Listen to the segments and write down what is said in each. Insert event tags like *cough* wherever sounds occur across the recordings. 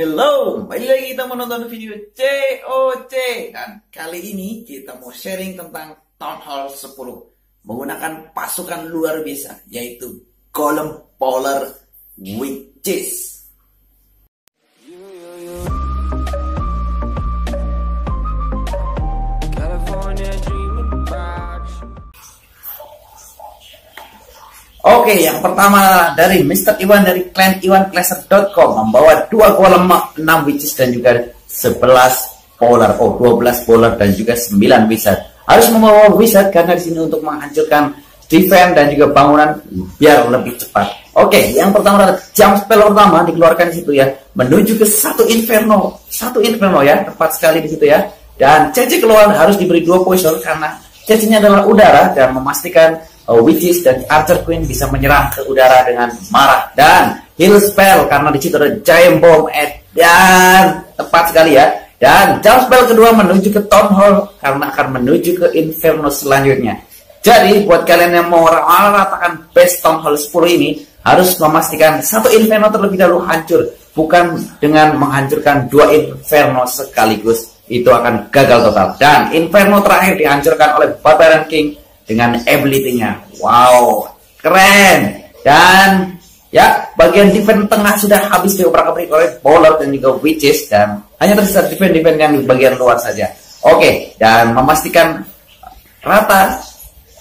Hello, kembali lagi kita menonton video COC Dan kali ini kita mau sharing tentang Town Hall 10 Menggunakan pasukan luar biasa Yaitu Golem Polar Witches Oke, yang pertama dari Mr. Iwan dari clan iwanclasser.com membawa dua golem 6 witches dan juga 11 polar, oh 12 polar dan juga 9 wizard. Harus membawa wizard karena di sini untuk menghancurkan defense dan juga bangunan biar lebih cepat. Oke, yang pertama adalah jam spell pertama dikeluarkan di situ ya, menuju ke satu inferno, satu inferno ya, tepat sekali di situ ya. Dan CC keluar harus diberi dua poison karena CC-nya adalah udara dan memastikan uh, witches dan archer queen bisa menyerang ke udara dengan marah dan heal spell karena di situ ada giant bomb eh, dan tepat sekali ya. Dan jump spell kedua menuju ke town hall karena akan menuju ke inferno selanjutnya. Jadi buat kalian yang mau ratakan best town hall 10 ini harus memastikan satu inferno terlebih dahulu hancur bukan dengan menghancurkan dua inferno sekaligus itu akan gagal total dan inferno terakhir dihancurkan oleh Barbarian King dengan ability-nya wow keren. Dan ya bagian defense tengah sudah habis diobrak-abrik oleh bowler dan juga witches dan hanya tersisa defense-defense yang di bagian luar saja. Oke dan memastikan rata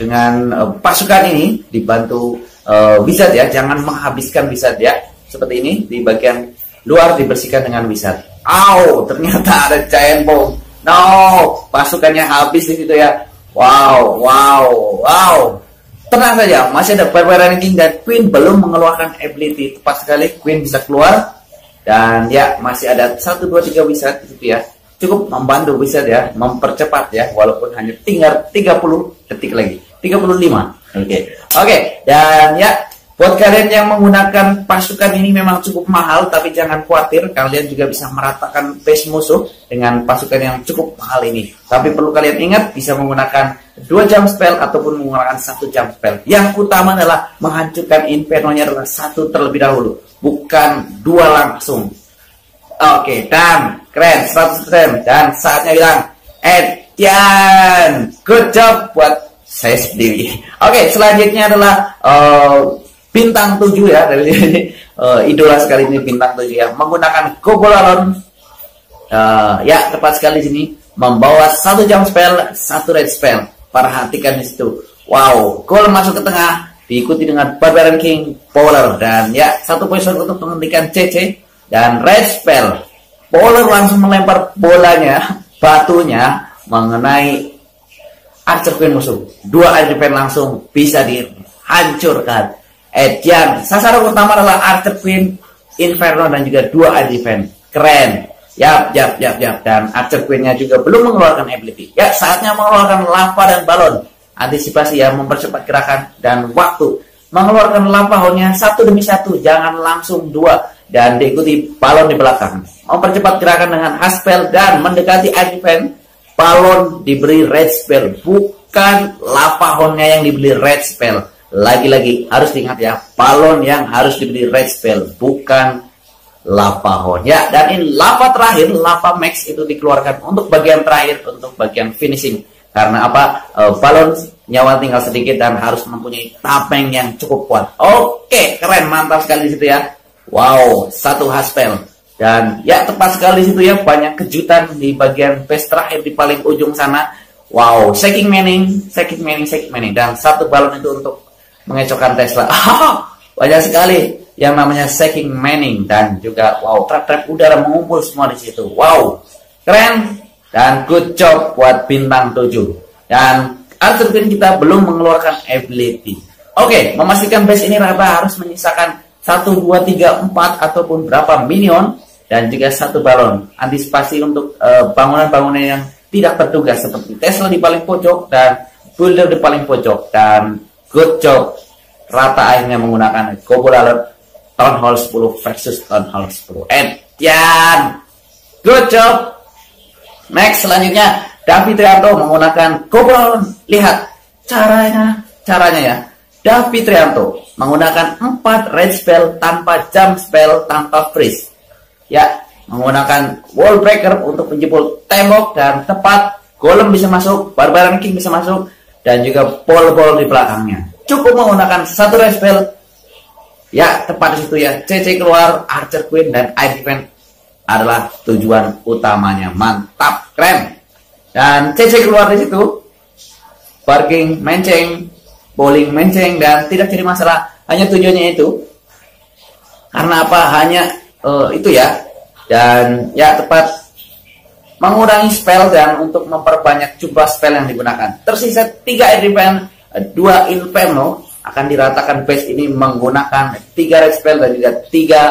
dengan eh, pasukan ini dibantu eh, wizard ya. Jangan menghabiskan wizard ya seperti ini di bagian luar dibersihkan dengan wizard. Au, ternyata ada giant bomb. No, pasukannya habis di situ ya. Wow, wow, wow. Tenang saja, masih ada Barbarian King dan Queen belum mengeluarkan ability. Tepat sekali, Queen bisa keluar. Dan ya, masih ada 1, 2, 3 wizard di situ ya. Cukup membantu wizard ya, mempercepat ya, walaupun hanya tinggal 30 detik lagi. 35. Oke. Oke, dan ya, Buat kalian yang menggunakan pasukan ini memang cukup mahal, tapi jangan khawatir, kalian juga bisa meratakan base musuh dengan pasukan yang cukup mahal ini. Tapi perlu kalian ingat, bisa menggunakan dua jam spell ataupun menggunakan satu jam spell. Yang utama adalah menghancurkan inferno-nya adalah satu terlebih dahulu, bukan dua langsung. Oke, dan keren, 100 rem, dan saatnya bilang, Edian, good job buat saya sendiri. Oke, selanjutnya adalah uh, bintang 7 ya dari uh, idola sekali ini bintang 7 ya. Menggunakan Gobolalon uh, ya tepat sekali sini. Membawa satu jam spell satu red spell. Perhatikan di situ. Wow gol masuk ke tengah. Diikuti dengan Barbarian King Polar dan ya satu poison untuk menghentikan CC dan red spell. Polar langsung melempar bolanya *laughs* batunya mengenai Archer Queen musuh. Dua air defense langsung bisa dihancurkan Edian. Sasaran utama adalah Archer Queen, Inferno dan juga dua defense. Keren. Yap, yap, yap, yap. Dan Archer Queen-nya juga belum mengeluarkan ability. Ya, saatnya mengeluarkan lava dan balon. Antisipasi ya, mempercepat gerakan dan waktu. Mengeluarkan lava hanya satu demi satu, jangan langsung dua. Dan diikuti balon di belakang. Mempercepat gerakan dengan Haspel dan mendekati defense. Balon diberi red spell, bukan lava hornnya yang dibeli red spell lagi-lagi harus diingat ya, balon yang harus diberi red spell, bukan lava horn. Ya, dan ini lava terakhir, lava max itu dikeluarkan untuk bagian terakhir, untuk bagian finishing. Karena apa? E, balon nyawa tinggal sedikit dan harus mempunyai tapeng yang cukup kuat. Oke, keren, mantap sekali di situ ya. Wow, satu haspel. Dan ya tepat sekali situ ya, banyak kejutan di bagian base terakhir di paling ujung sana. Wow, shaking manning, shaking manning, shaking manning. Dan satu balon itu untuk mengecohkan Tesla. *laughs* Banyak sekali yang namanya Shaking Manning dan juga wow trap-trap udara mengumpul semua di situ. Wow, keren dan good job buat bintang 7. Dan Arthur Queen kita belum mengeluarkan ability. Oke, memastikan base ini rata harus menyisakan 1, 2, 3, 4 ataupun berapa minion dan juga satu balon. Antisipasi untuk bangunan-bangunan uh, yang tidak terduga seperti Tesla di paling pojok dan builder di paling pojok dan good job. Rata akhirnya menggunakan Gobo Alert. Town Hall 10 versus Town Hall 10 and Yan good job. Next selanjutnya David Trianto menggunakan Gobo Alert. Lihat caranya caranya ya. David Trianto menggunakan 4 red spell tanpa jump spell tanpa freeze. Ya menggunakan wall breaker untuk menjebol tembok dan tepat. Golem bisa masuk, barbarian king bisa masuk dan juga pol-pol di belakangnya. Cukup menggunakan satu respel ya tepat di situ ya. CC keluar Archer Queen dan Air Defense adalah tujuan utamanya. Mantap keren. Dan CC keluar di situ. Parking menceng bowling menceng dan tidak jadi masalah. Hanya tujuannya itu. Karena apa? Hanya uh, itu ya. Dan ya tepat mengurangi spell dan untuk memperbanyak jumlah spell yang digunakan. Tersisa tiga Edriven, dua Inferno akan diratakan base ini menggunakan tiga red spell dan juga tiga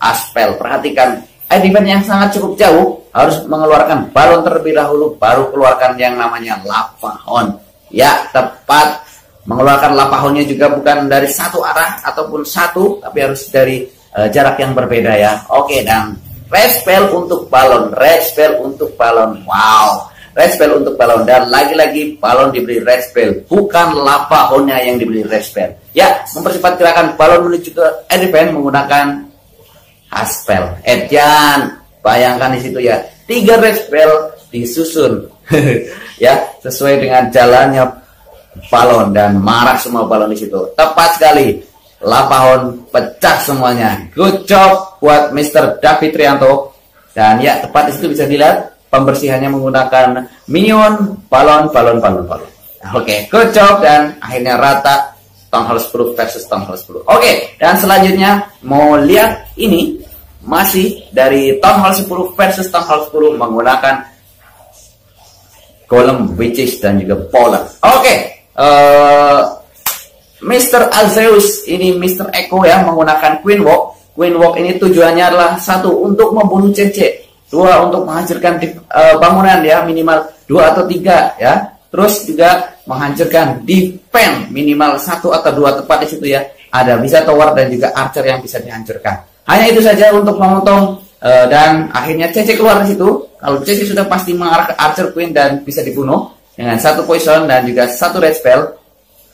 aspel. Perhatikan Edriven yang sangat cukup jauh harus mengeluarkan balon terlebih dahulu baru keluarkan yang namanya Lapahon. Ya, tepat mengeluarkan Lapahonnya juga bukan dari satu arah ataupun satu tapi harus dari uh, jarak yang berbeda ya. Oke, dan red spell untuk balon, red spell untuk balon. Wow. Red spell untuk balon dan lagi-lagi balon diberi red spell, bukan lapahonnya yang diberi red spell. Ya, mempercepat gerakan balon menuju ke Edriven menggunakan aspel. Edian, bayangkan di situ ya, tiga red spell disusun, *laughs* ya sesuai dengan jalannya balon dan marah semua balon di situ. Tepat sekali lapahon pecah semuanya. Good job buat Mr. David Trianto. Dan ya tepat di situ bisa dilihat pembersihannya menggunakan minion, balon, balon, balon, balon. Oke, okay, good job dan akhirnya rata Town Hall 10 versus Town Hall 10. Oke, okay, dan selanjutnya mau lihat ini masih dari Town Hall 10 versus Town Hall 10 menggunakan Golem, Witches dan juga Polar. Oke, okay, uh, Mr. Alzeus ini Mr. Echo ya menggunakan Queen Walk. Queen Walk ini tujuannya adalah satu untuk membunuh CC, dua untuk menghancurkan uh, bangunan ya minimal dua atau tiga ya. Terus juga menghancurkan defense minimal satu atau dua tepat di situ ya. Ada bisa tower dan juga archer yang bisa dihancurkan. Hanya itu saja untuk memotong uh, dan akhirnya CC keluar di situ. Kalau CC sudah pasti mengarah ke archer queen dan bisa dibunuh dengan satu poison dan juga satu red spell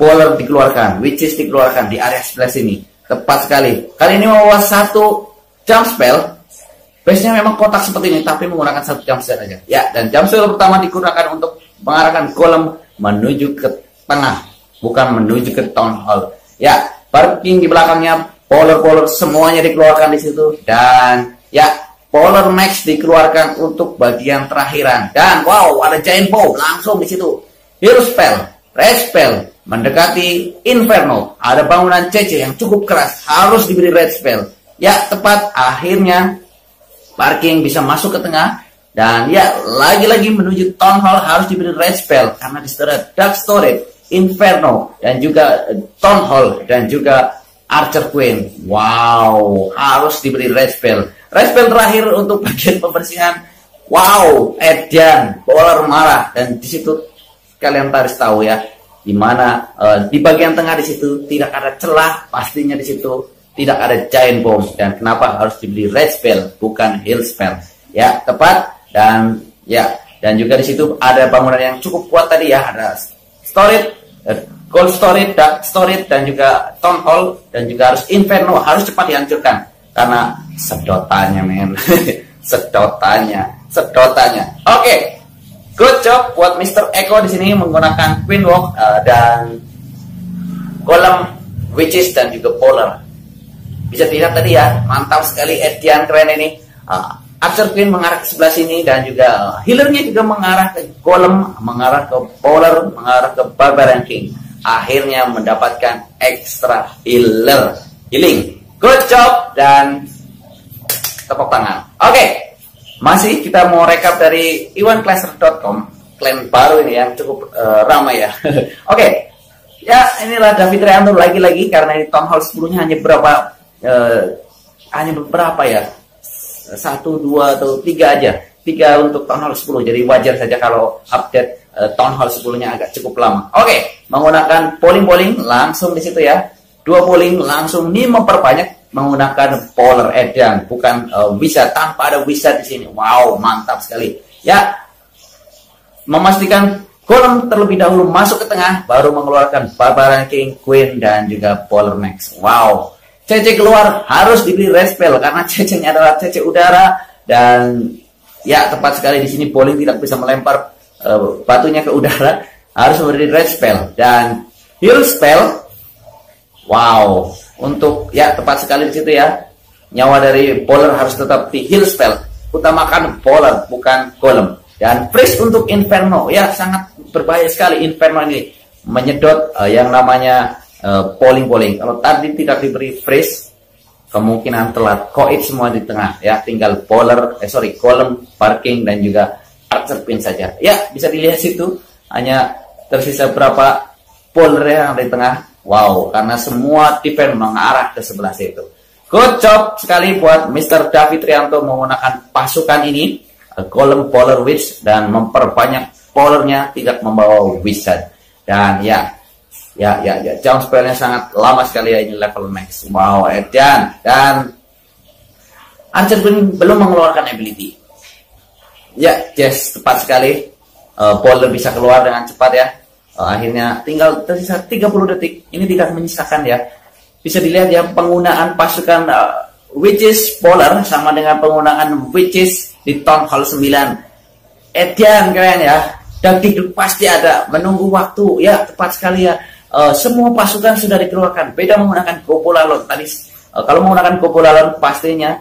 Polar dikeluarkan, which is dikeluarkan di area sebelah sini. Tepat sekali. Kali ini membawa satu jump spell. Base-nya memang kotak seperti ini, tapi menggunakan satu jump spell saja. Ya, dan jump spell pertama digunakan untuk mengarahkan golem menuju ke tengah, bukan menuju ke town hall. Ya, parking di belakangnya, polar-polar semuanya dikeluarkan di situ. Dan ya, Polar Max dikeluarkan untuk bagian terakhiran. Dan wow, ada Giant Bow langsung di situ. Hero Spell, Red Spell, mendekati Inferno. Ada bangunan CC yang cukup keras, harus diberi red spell. Ya, tepat akhirnya parking bisa masuk ke tengah dan ya lagi-lagi menuju Town Hall harus diberi red spell karena di setelah Dark Storage, Inferno dan juga Town Hall dan juga Archer Queen. Wow, harus diberi red spell. Red spell terakhir untuk *laughs* bagian pembersihan. Wow, Edian, Polar marah dan di situ kalian harus tahu ya di mana uh, di bagian tengah di situ tidak ada celah pastinya di situ. Tidak ada giant bomb dan kenapa harus dibeli red spell bukan hill spell. Ya tepat. Dan ya dan juga di situ ada bangunan yang cukup kuat tadi ya. Ada storage uh, gold storage dark storage dan juga town hall dan juga harus inferno harus cepat dihancurkan. Karena sedotannya men. *laughs* Sedotannya. Sedotannya. Oke. okay. Good job buat Mr. Eko di sini menggunakan Queen Walk uh, dan kolom Witches dan juga Polar. Bisa dilihat tadi ya, mantap sekali Edian keren ini. Uh, Archer Queen mengarah ke sebelah sini dan juga healernya juga mengarah ke kolom, mengarah ke Polar, mengarah ke Barbarian King. Akhirnya mendapatkan extra healer healing. Good job dan tepuk tangan. Oke, okay. Masih kita mau rekap dari iwanclaser.com, klaim baru ini yang cukup uh, ramai ya. *laughs* Oke, okay. ya inilah David Reanto lagi-lagi karena di Town Hall 10-nya hanya berapa, uh, hanya beberapa ya, satu, dua atau tiga aja, tiga untuk Town Hall 10. Jadi wajar saja kalau update uh, Town Hall 10-nya agak cukup lama. Oke, okay. menggunakan polling-polling langsung di situ ya. Dua polling langsung ini memperbanyak menggunakan polar edan bukan uh, bisa tanpa ada bisa di sini. Wow, mantap sekali. Ya, memastikan kolom terlebih dahulu masuk ke tengah, baru mengeluarkan Barbarian King, Queen, dan juga Polar Max. Wow, CC keluar harus diberi respel karena *laughs* CC-nya adalah CC udara dan ya tepat sekali di sini bowling tidak bisa melempar uh, batunya ke udara harus memberi red spell dan heal spell wow. Untuk ya tepat sekali di situ ya. Nyawa dari bowler harus tetap di heal spell. Utamakan bowler bukan golem. Dan freeze untuk inferno. Ya sangat berbahaya sekali inferno ini. Menyedot uh, yang namanya uh, polling polling kalau tadi tidak diberi freeze kemungkinan telat. Koit semua di tengah. Ya tinggal bowler eh sorry golem parking dan juga archer pin saja. Ya bisa dilihat situ. Hanya tersisa berapa bowler yang di tengah wow karena semua defense mengarah ke sebelah situ good job sekali buat Mr. David Trianto menggunakan pasukan ini golem bowler witch dan memperbanyak bowlernya tidak membawa wizard dan ya Ya, ya, ya. Jam spellnya sangat lama sekali ya ini level max. Wow. Dan Archer Queen belum mengeluarkan ability. Ya, yes, tepat sekali. Uh, bowler bisa keluar dengan cepat ya. Uh, akhirnya tinggal tersisa 30 detik. Ini tidak menyisakan ya. Bisa dilihat ya penggunaan pasukan uh, Witches Bowler sama dengan penggunaan Witches di Town Hall 9. Edian keren ya. Dan hidup pasti ada. Menunggu waktu. Ya, tepat sekali ya uh, semua pasukan sudah dikeluarkan. Beda menggunakan Gopolalon tadi. Uh, kalau menggunakan Gopolalon pastinya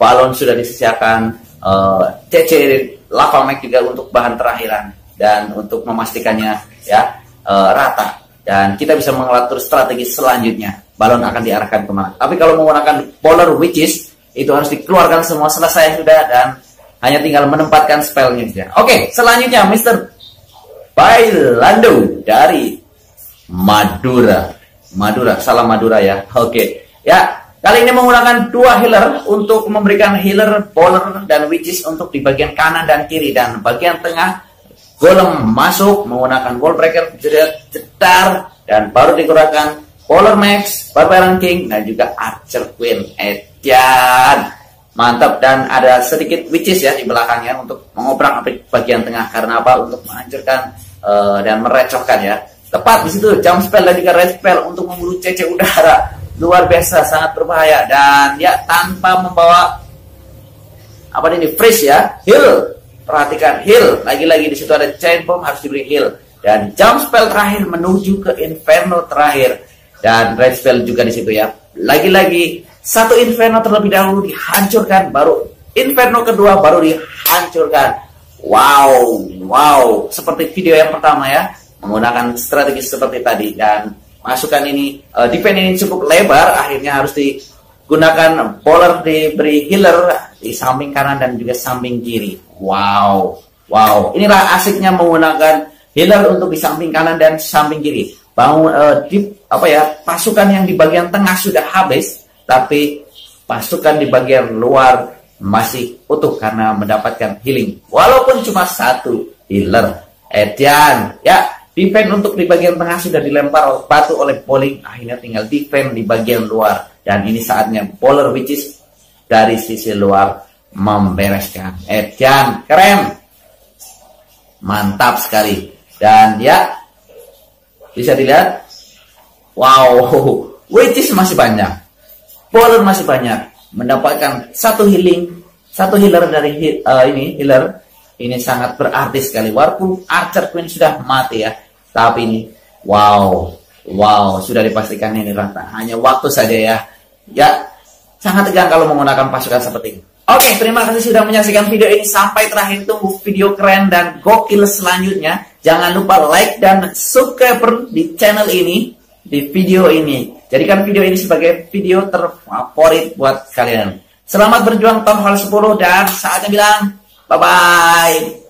balon sudah disediakan, uh, CC lava juga untuk bahan terakhiran dan untuk memastikannya ya uh, rata. Dan kita bisa mengatur strategi selanjutnya. Balon akan diarahkan ke mana. Tapi kalau menggunakan Polar Witches itu harus dikeluarkan semua selesai sudah dan hanya tinggal menempatkan spellnya. Oke, selanjutnya Mr. Bailando dari Madura. Madura, salam Madura ya. Oke. Ya, kali ini menggunakan dua healer untuk memberikan healer, bowler, dan witches untuk di bagian kanan dan kiri. Dan bagian tengah, golem masuk menggunakan wall breaker, jedar, dan baru digunakan bowler max, barbarian king, dan juga archer queen. Edian. Mantap dan ada sedikit witches ya di belakangnya untuk mengobrak bagian tengah karena apa? Untuk menghancurkan uh, dan merecokkan ya Tepat di situ jam spell dan juga red spell untuk memburu cece udara. Luar biasa, sangat berbahaya dan ya tanpa membawa apa ini freeze ya, heal. Perhatikan heal. Lagi-lagi di situ ada chain bomb harus diberi heal. Dan jam spell terakhir menuju ke inferno terakhir. Dan red spell juga di situ ya. Lagi-lagi satu inferno terlebih dahulu dihancurkan baru inferno kedua baru dihancurkan. Wow, wow, seperti video yang pertama ya menggunakan strategi seperti tadi dan masukan ini uh, defense ini cukup lebar akhirnya harus digunakan bowler diberi healer di samping kanan dan juga samping kiri. Wow. Wow. Inilah asiknya menggunakan healer untuk di samping kanan dan samping kiri. Bangun uh, di apa ya pasukan yang di bagian tengah sudah habis tapi pasukan di bagian luar masih utuh karena mendapatkan healing. Walaupun cuma satu healer. Edian ya Defense untuk di bagian tengah sudah dilempar batu oleh bowling, akhirnya tinggal defense di bagian luar. Dan ini saatnya bowler which is dari sisi luar membereskan. Edjan, keren. Mantap sekali. Dan ya, bisa dilihat. Wow, which is masih banyak. Bowler masih banyak. Mendapatkan satu healing, satu healer dari uh, ini, healer ini sangat berarti sekali. Walaupun Archer Queen sudah mati ya. Tapi ini, wow. Wow, sudah dipastikan ini rata. Hanya waktu saja ya. Ya, sangat tegang kalau menggunakan pasukan seperti ini. Oke, terima kasih sudah menyaksikan video ini. Sampai terakhir tunggu video keren dan gokil selanjutnya. Jangan lupa like dan subscribe di channel ini, di video ini. Jadikan video ini sebagai video terfavorit buat kalian. Selamat berjuang tahun hal 10 dan saatnya bilang 拜拜。